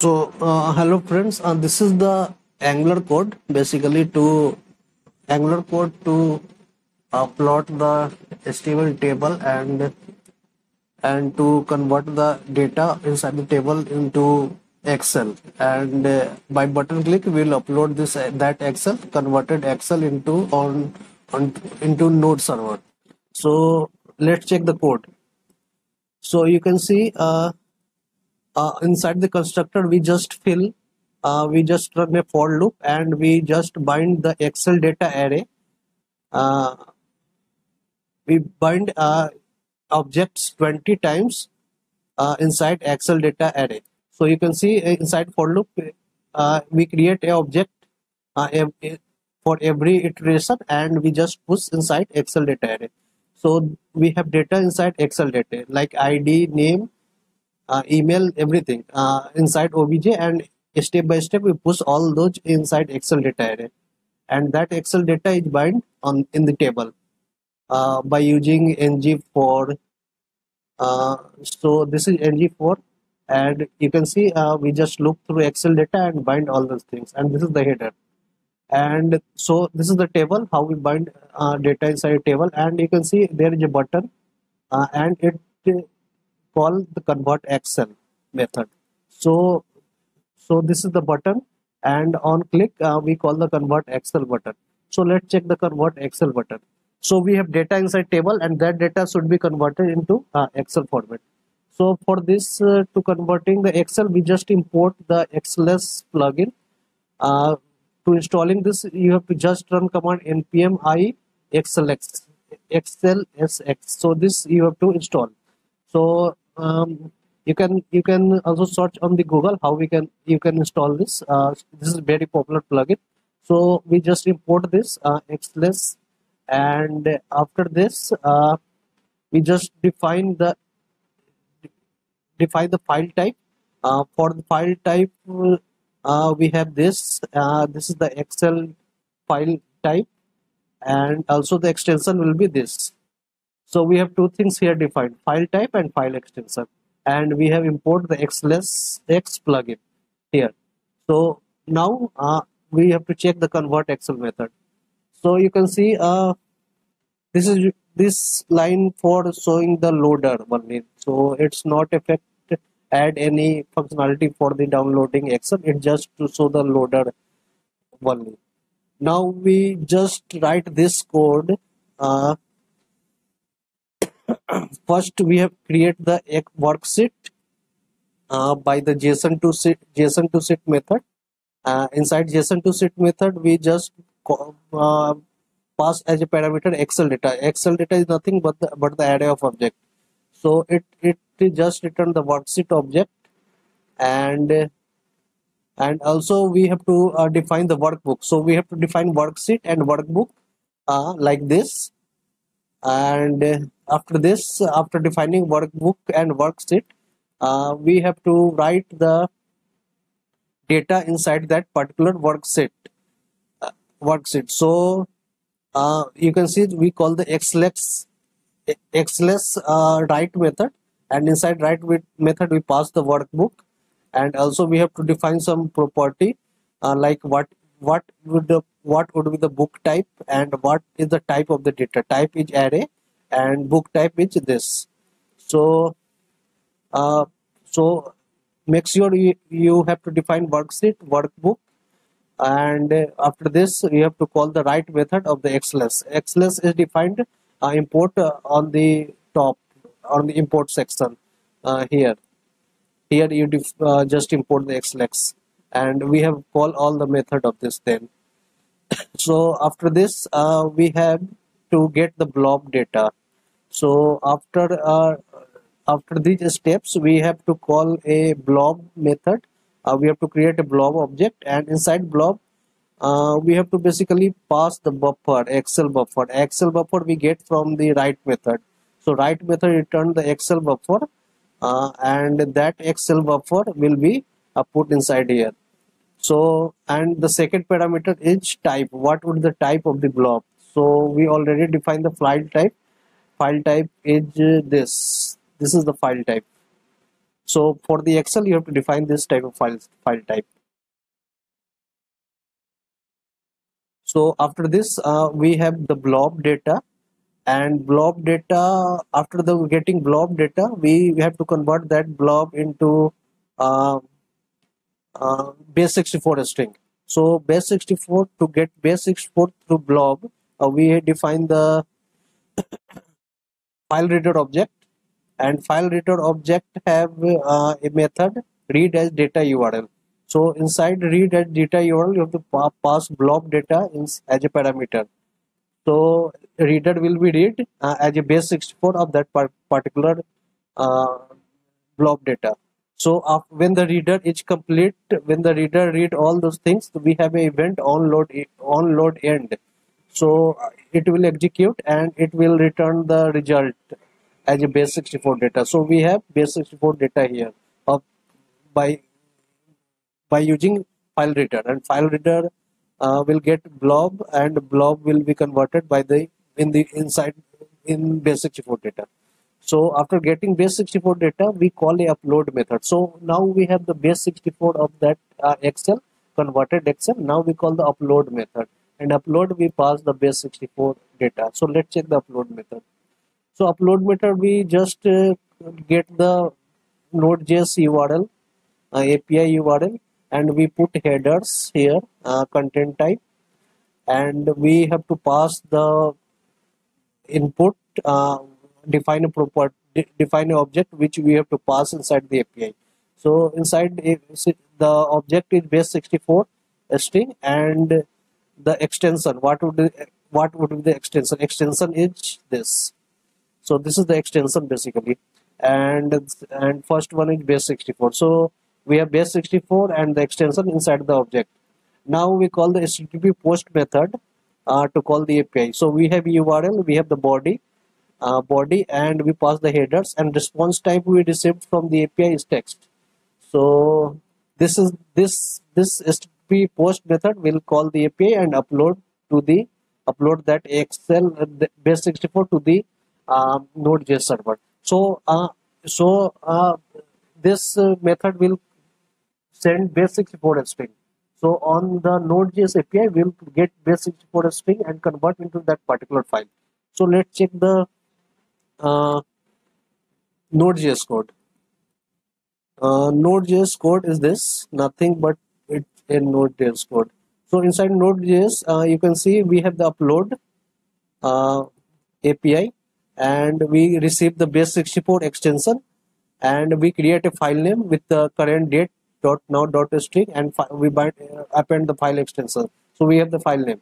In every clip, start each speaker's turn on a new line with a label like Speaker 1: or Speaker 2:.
Speaker 1: So, uh, hello friends, uh, this is the Angular code basically to Angular code to uh, plot the HTML table and and to convert the data inside the table into Excel. And uh, by button click, we'll upload this uh, that Excel converted Excel into on on into Node server. So let's check the code. So you can see. Uh, uh, inside the constructor we just fill uh, we just run a for loop and we just bind the excel data array. Uh, we bind uh, objects 20 times uh, inside excel data array. So you can see uh, inside for loop we create a object ev- for every iteration and we just push inside excel data array. So we have data inside excel data like id name uh, email everything uh, inside obj and step by step we push all those inside excel data array. And that excel data is bind on in the table uh, by using ngFor uh, so this is ngFor and you can see uh, we just look through excel data and bind all those things. And this is the header. And so this is the table how we bind uh, data inside a table. And you can see there is a button uh, and it call the convert excel method. So so this is the button and on click uh, we call the convert excel button. So let's check the convert excel button. So we have data inside table and that data should be converted into uh, excel format. So for this uh, to converting the excel we just import the xls plugin. Uh, to installing this you have to just run command npm i xlx xlsx so this you have to install. So um, you can you can also search on the google how we can you can install this. Uh, this is very popular plugin. So we just import this uh, xls and after this uh, we just define the define the file type. Uh, for the file type uh, we have this. Uh, this is the excel file type. And also the extension will be this so we have two things here defined file type and file extension. And we have imported the xls x plugin here. So now uh, we have to check the convert excel method. So you can see uh, this is this line for showing the loader only so it's not affect add any functionality for the downloading excel. It just to show the loader only now we just write this code uh, first we have create the worksheet uh, by the json to sheet json to sheet method. Uh, inside json to sheet method we just uh, pass as a parameter excel data. Excel data is nothing but the, but the array of object. So it it just return the worksheet object and and also we have to uh, define the workbook. So we have to define worksheet and workbook uh, like this and uh, after this after defining workbook and worksheet uh, we have to write the data inside that particular worksheet uh, worksheet. So uh, you can see we call the xless xless uh, write method. And inside write method we pass the workbook. And also we have to define some property uh, like what what would the what would be the book type and what is the type of the data? Type is array and book type is this. So uh, so make sure you, you have to define worksheet workbook and after this you have to call the right method of the xls xls is defined uh, import uh, on the top on the import section uh, here. Here you uh, just import the xlx and we have called all the method of this then so after this uh, we have to get the blob data. So after uh, after these steps we have to call a blob method. Uh, we have to create a blob object and inside blob uh, we have to basically pass the buffer excel buffer. Excel buffer we get from the write method. So write method return the excel buffer uh, and that excel buffer will be uh, put inside here so and the second parameter is type. What would the type of the blob? So we already defined the file type. File type is this. This is the file type. So for the excel you have to define this type of file file type. So after this uh, we have the blob data. And blob data after the getting blob data we, we have to convert that blob into uh, uh, base 64 string. So base 64 to get base 64 through blob uh, we define the file reader object. And file reader object have uh, a method read as data url so inside read as data url you have to pa pass blob data in, as a parameter. So reader will be read uh, as a base 64 of that particular uh, blob data so uh, when the reader is complete when the reader read all those things we have a event on load on load end. So uh, it will execute and it will return the result as a base 64 data. So we have base 64 data here of by by using file reader. And file reader uh, will get blob and blob will be converted by the in the inside in base 64 data so after getting base 64 data we call a upload method. So now we have the base 64 of that uh, excel converted excel. Now we call the upload method. And upload we pass the base 64 data. So let's check the upload method. So upload method we just uh, get the node.js url uh, api url and we put headers here uh, content type. And we have to pass the input uh, define a property define an object which we have to pass inside the api so inside the object is base 64 string and the extension. What would be, what would be the extension? Extension is this. So this is the extension basically. And and first one is base 64 so we have base 64 and the extension inside the object. Now we call the http post method uh, to call the api so we have url we have the body uh, body and we pass the headers and response type we received from the api is text. So this is this this http post method will call the api and upload to the upload that excel uh, base 64 to the um, node.js server. So uh, so uh, this uh, method will send base 64 string. So on the node.js api we'll get base 64 string and convert into that particular file. So let's check the uh, node.js code. Uh, node.js code is this nothing but it's a node.js code. So inside node.js uh, you can see we have the upload uh, api and we receive the base 64 extension and we create a file name with the current date dot now dot string and we bind, uh, append the file extension. So we have the file name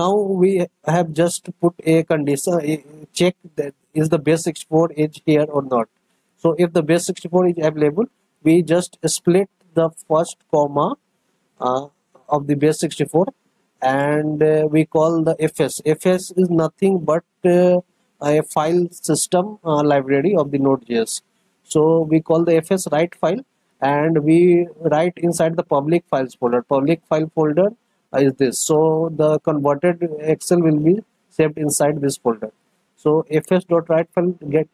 Speaker 1: now we have just put a condition a check that is the base 64 is here or not. So if the base 64 is available we just split the first comma uh, of the base 64 and uh, we call the fs fs is nothing but uh, a file system uh, library of the node.js so we call the fs write file and we write inside the public files folder. Public file folder is this. So the converted excel will be saved inside this folder. So fs.write file get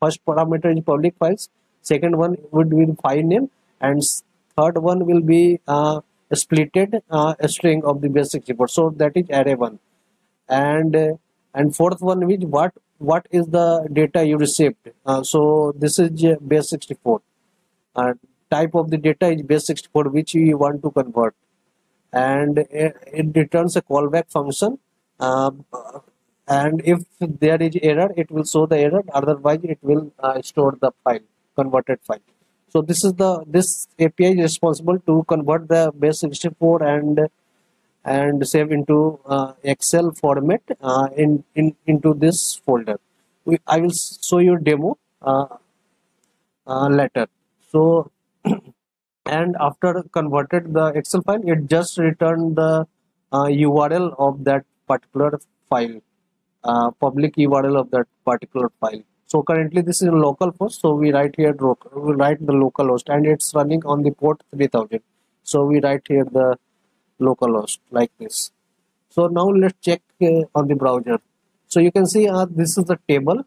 Speaker 1: first parameter is public files second one would be file name and third one will be uh, splitted uh, a string of the basic report. So that is array one. And uh, and fourth one is what what is the data you received? Uh, so this is base 64 uh, type of the data is base 64 which you want to convert and it, returns a callback function um, and if there is error it will show the error otherwise it will uh, store the file converted file so this is the this api is responsible to convert the base 64 and and save into uh, Excel format uh, in, in into this folder. We, I will show you demo uh, uh later. So and after converted the Excel file, it just returned the URL uh, of that particular file, uh, public URL of that particular file. So currently this is local host So we write here we write the localhost and it's running on the port 3000. So we write here the localhost like this so now let's check uh, on the browser so you can see uh, this is the table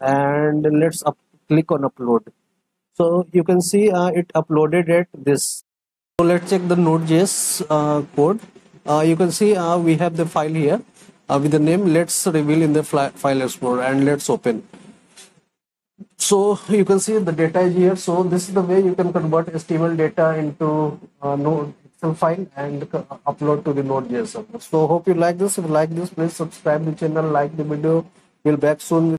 Speaker 1: and let's click on upload So you can see uh, it uploaded at this. So let's check the Node.js uh, code. Uh, you can see uh, we have the file here uh, with the name. Let's reveal in the file explorer and let's open. So you can see the data is here. So this is the way you can convert HTML data into uh, Node Excel file and upload to the Node.js. So hope you like this. If you like this, please subscribe the channel, like the video. We'll back soon.